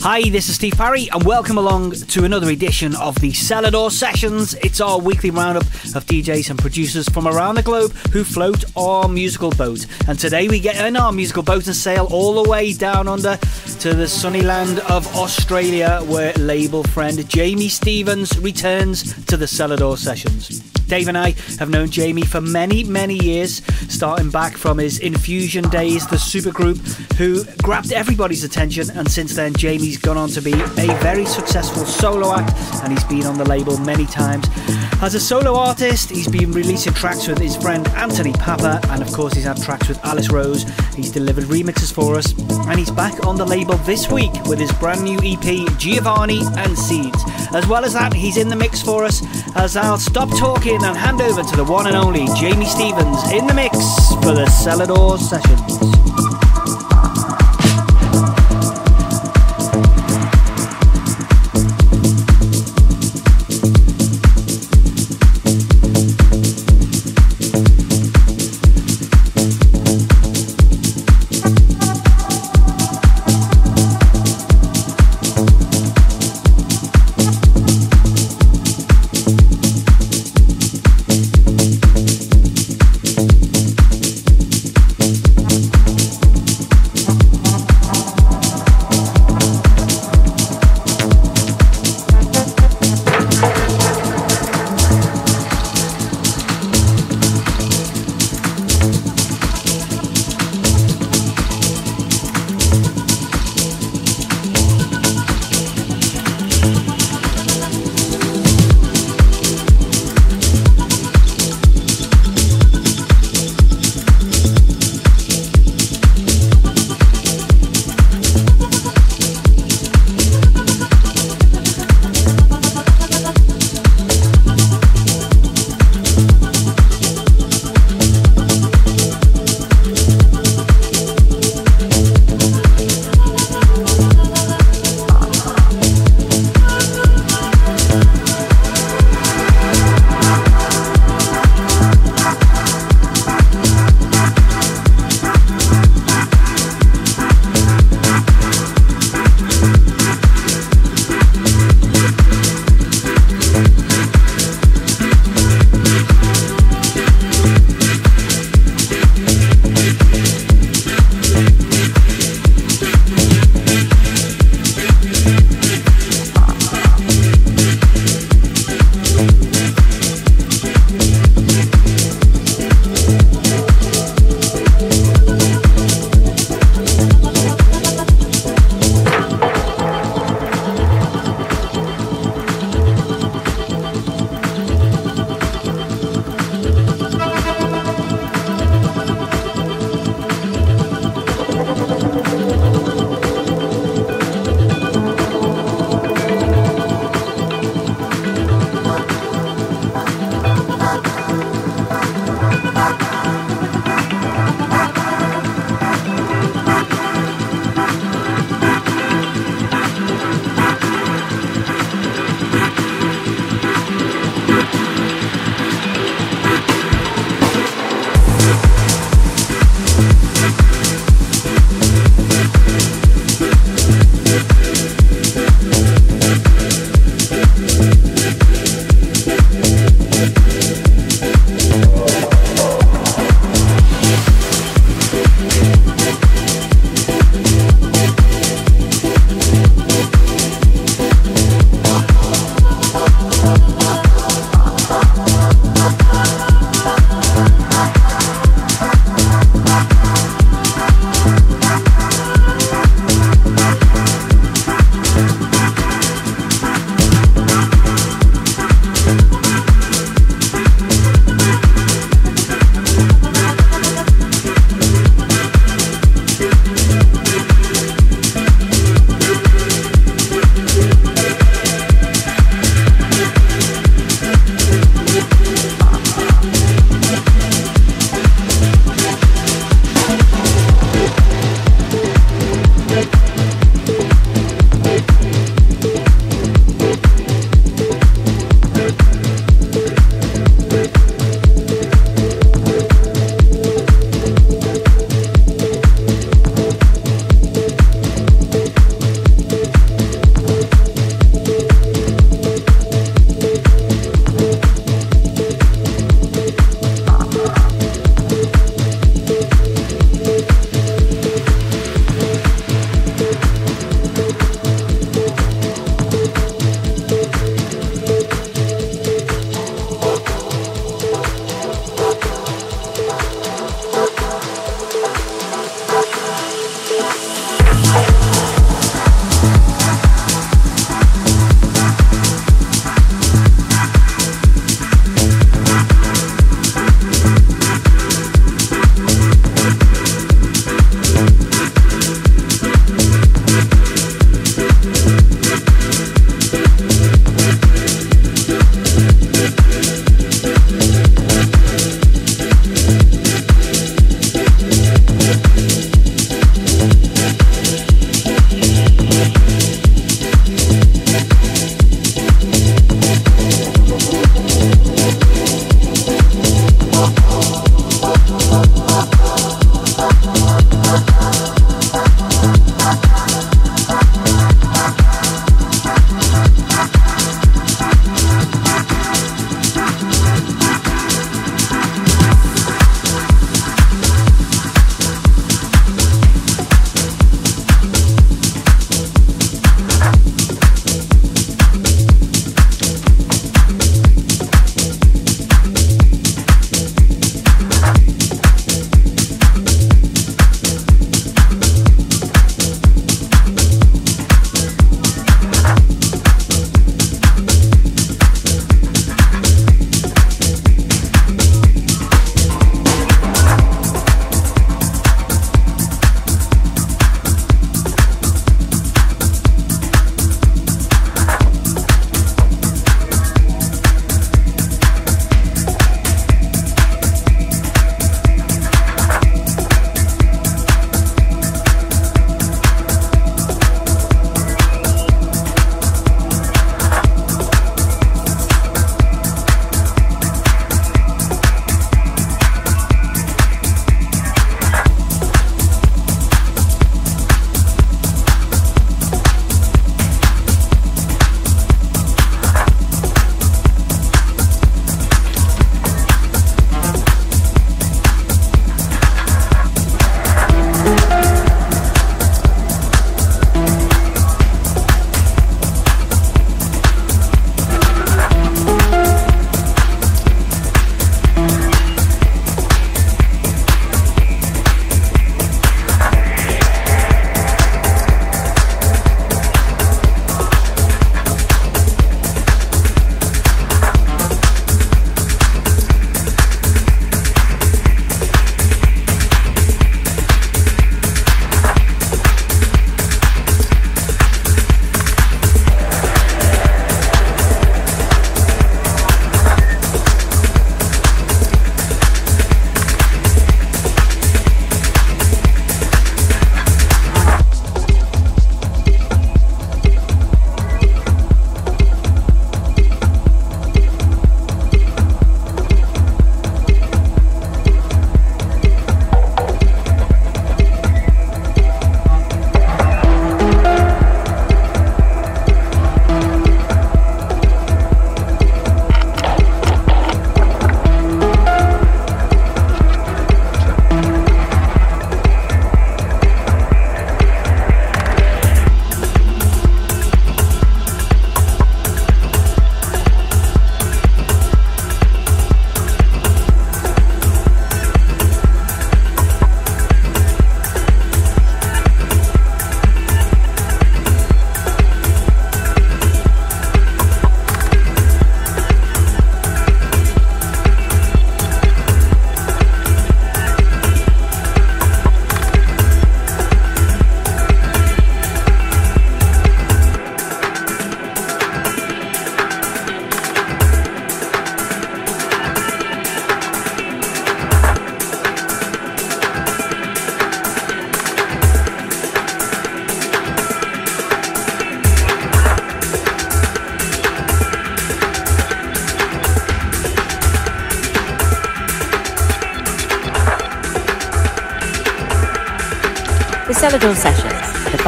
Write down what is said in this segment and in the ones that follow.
Hi, this is Steve Parry, and welcome along to another edition of the Selador Sessions. It's our weekly roundup of DJs and producers from around the globe who float our musical boat. And today we get in our musical boat and sail all the way down under to the sunny land of Australia, where label friend Jamie Stevens returns to the Selador Sessions. Dave and I have known Jamie for many, many years, starting back from his Infusion days, the supergroup who grabbed everybody's attention. And since then, Jamie's gone on to be a very successful solo act and he's been on the label many times. As a solo artist, he's been releasing tracks with his friend Anthony Pappa, and of course, he's had tracks with Alice Rose. He's delivered remixes for us, and he's back on the label this week with his brand new EP, Giovani and Seeds. As well as that, he's in the mix for us as I'll stop talking and hand over to the one and only Jamie Stevens in the mix for the Selador Sessions.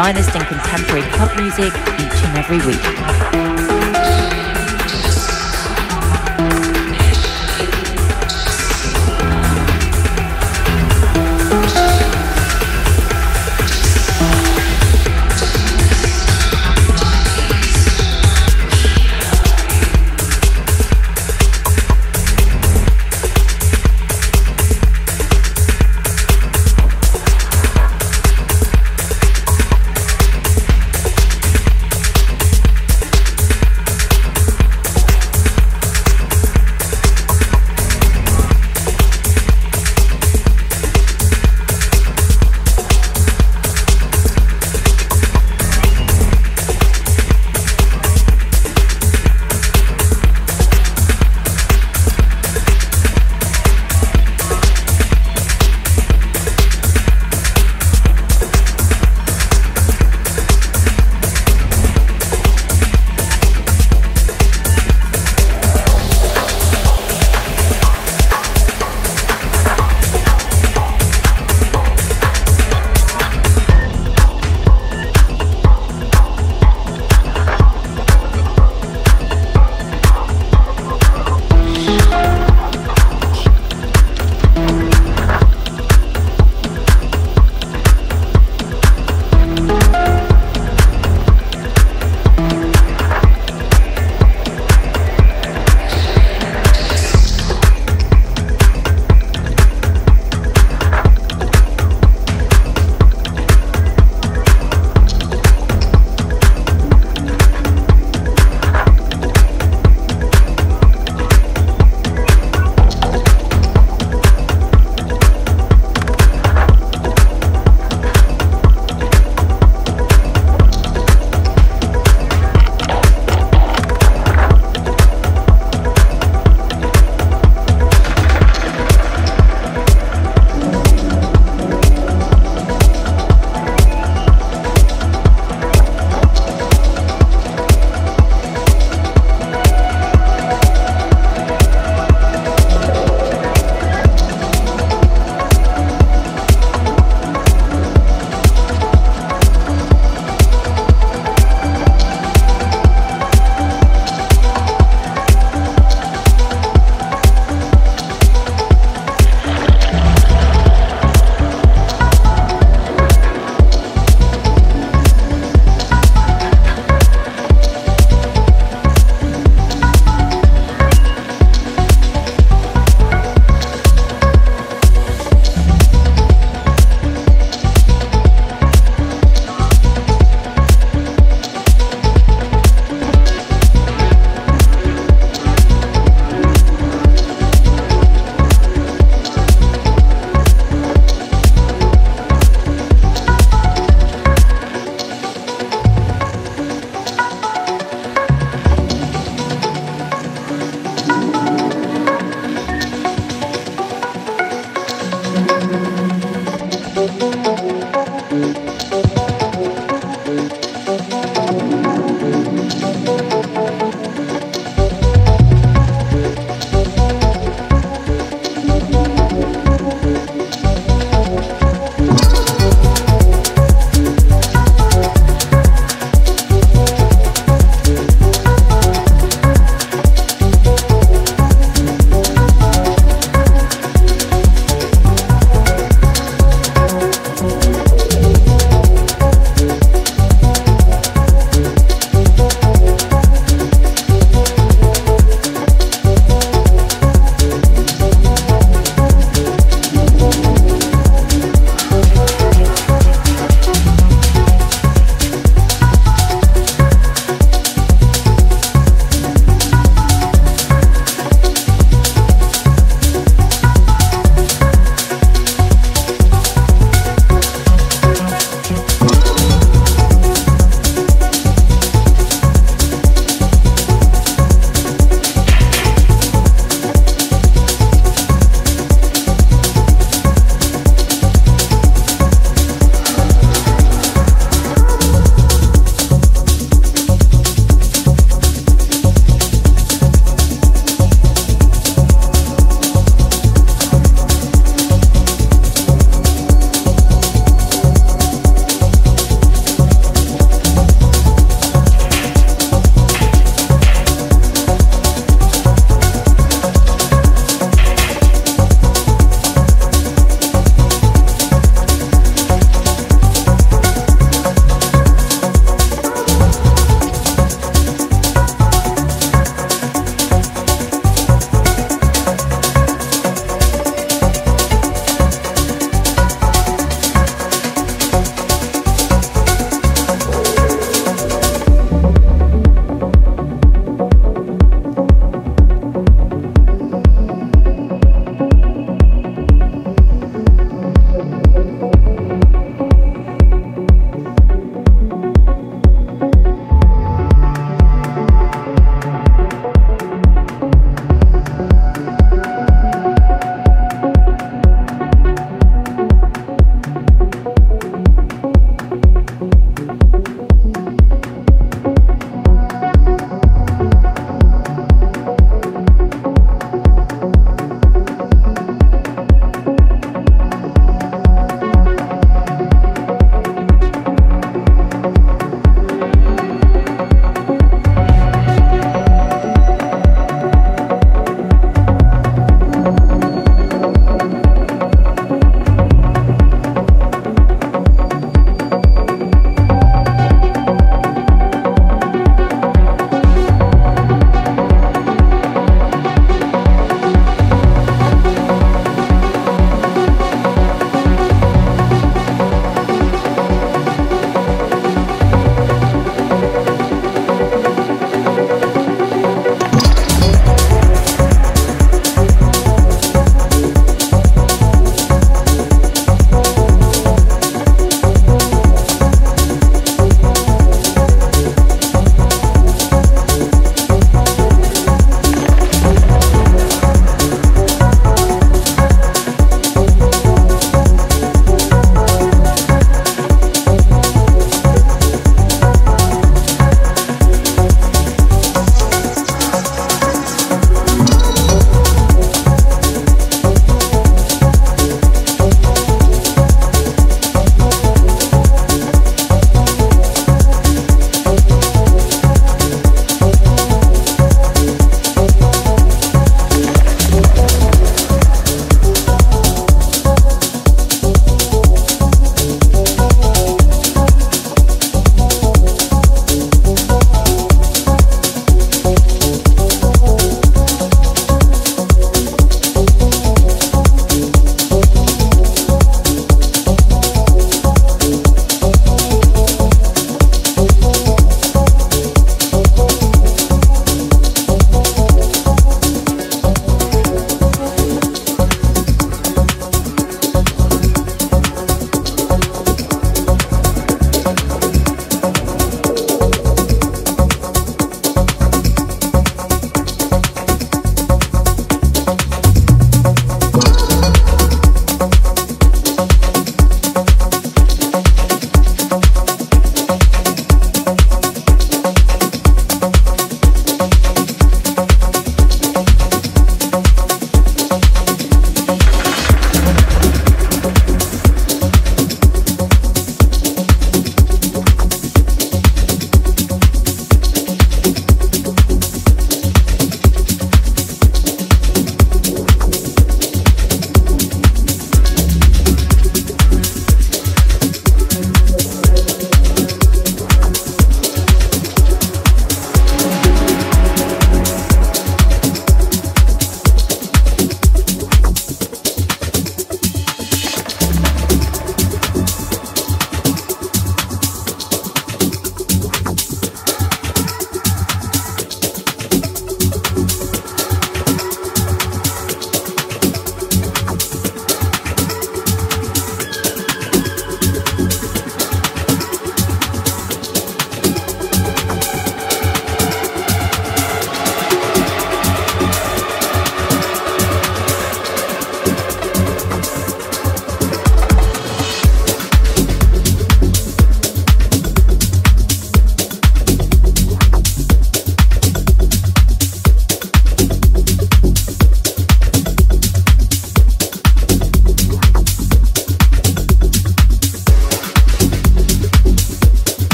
Finest in contemporary pop music each and every week.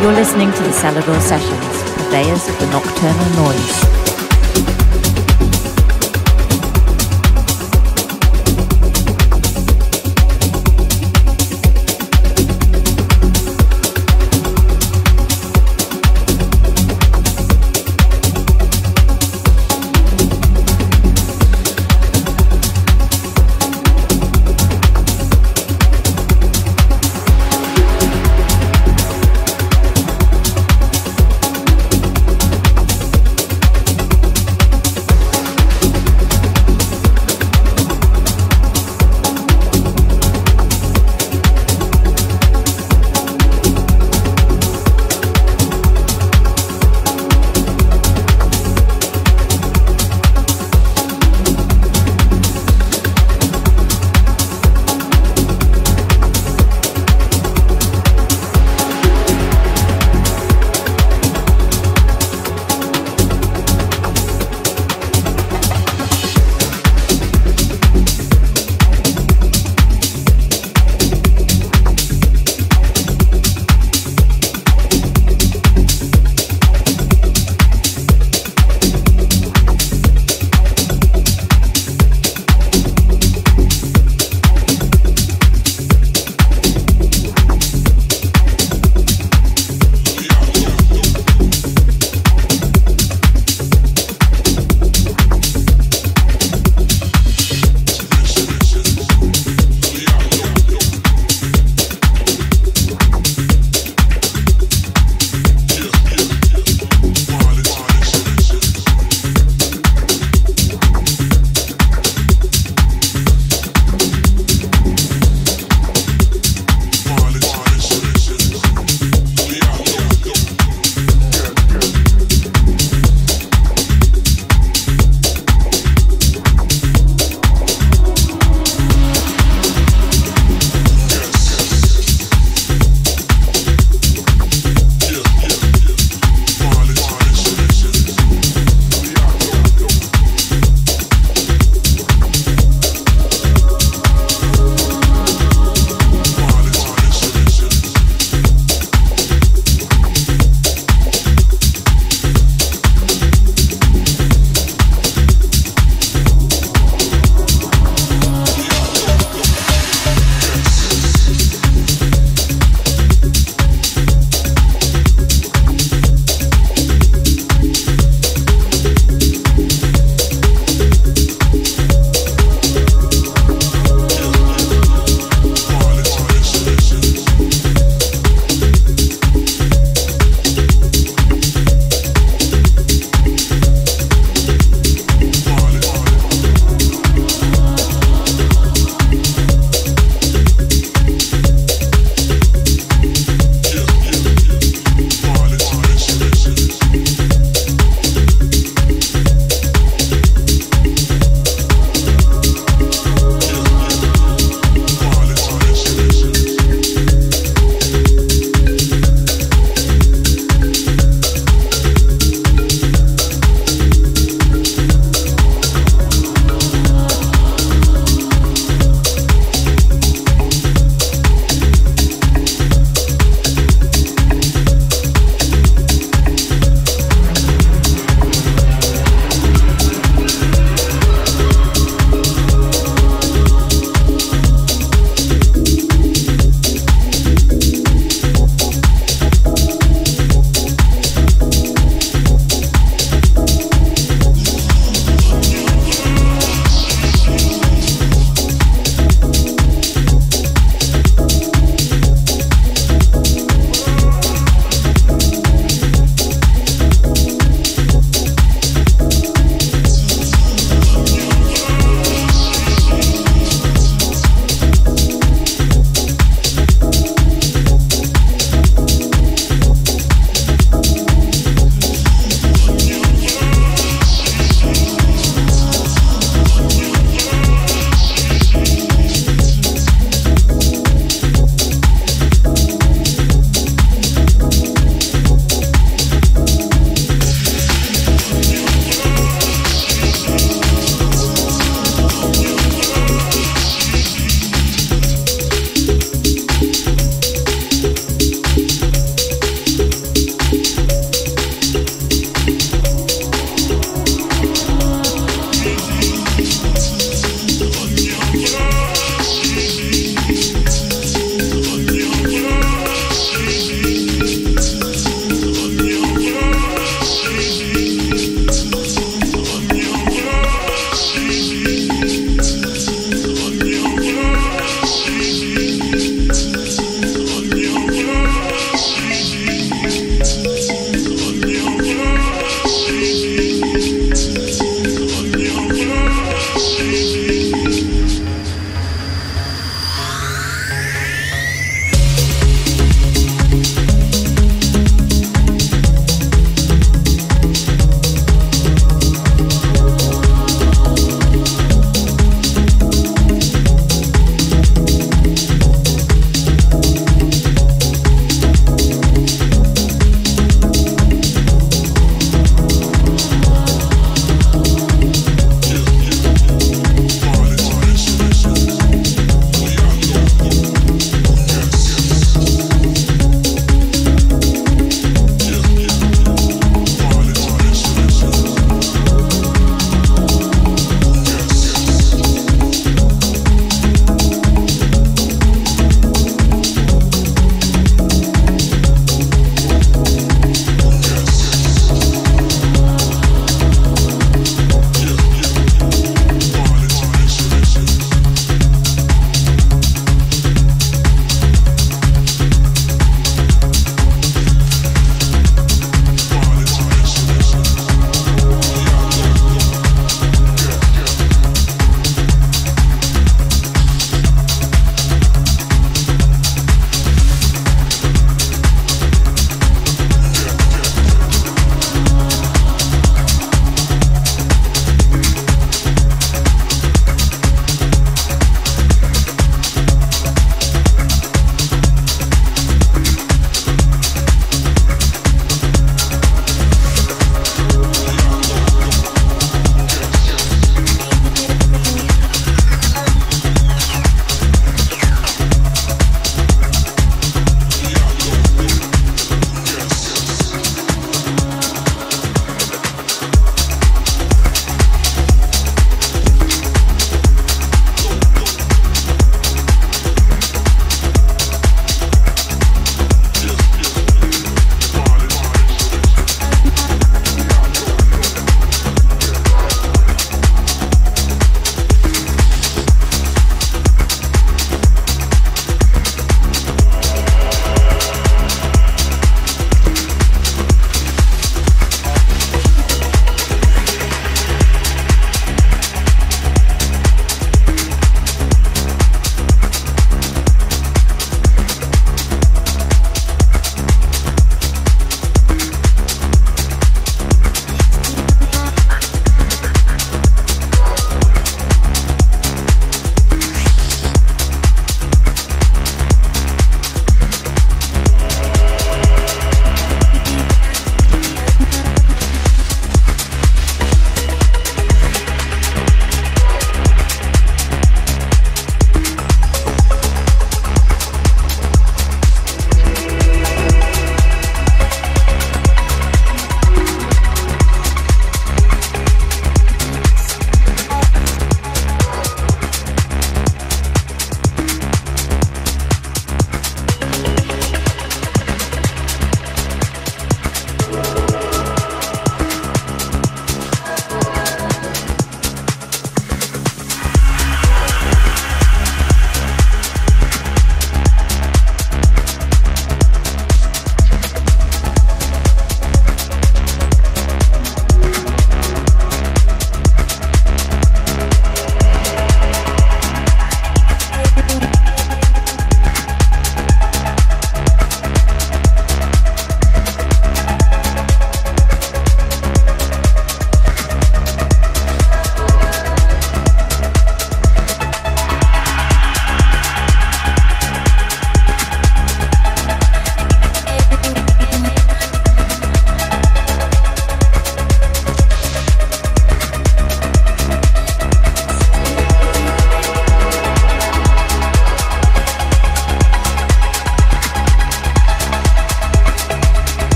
You're listening to the Selador Sessions, purveyors of the nocturnal noise.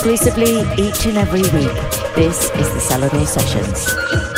Exclusively each and every week. This is the Selador Sessions.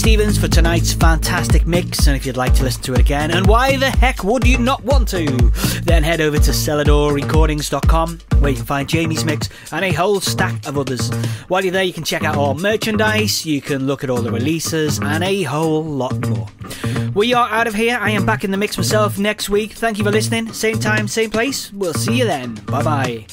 Stevens for tonight's fantastic mix, and if you'd like to listen to it again, and why the heck would you not want to? Then head over to seladorrecordings.com where you can find Jamie's mix and a whole stack of others. While you're there, you can check out all merchandise, you can look at all the releases, and a whole lot more. We are out of here. I am back in the mix myself next week. Thank you for listening. Same time, same place. We'll see you then. Bye bye.